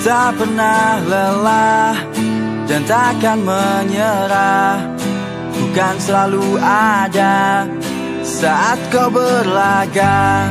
tak pernah lelah dan takkan menyerah. Bukan selalu ada saat kau berlaga.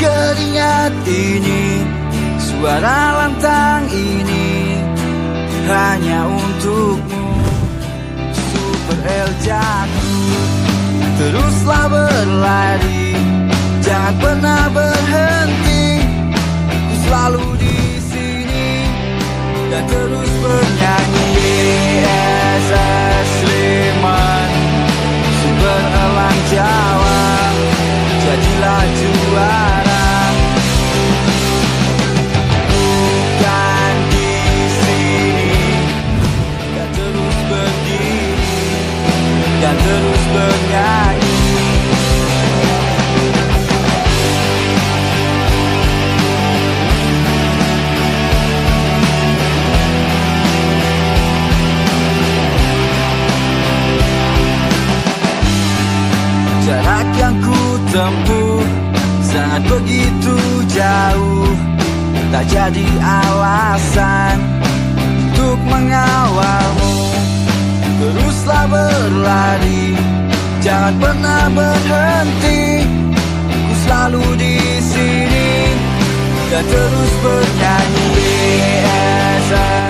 Keringat ini, suara lantang ini Hanya untukmu, Super El Teruslah berlari, jangan pernah berhenti selalu di dan terus bernyanyi SS mengawalmu. Teruslah berlari Jangan pernah berhenti. Ku selalu di sini Dan terus bernyanyi. yeah,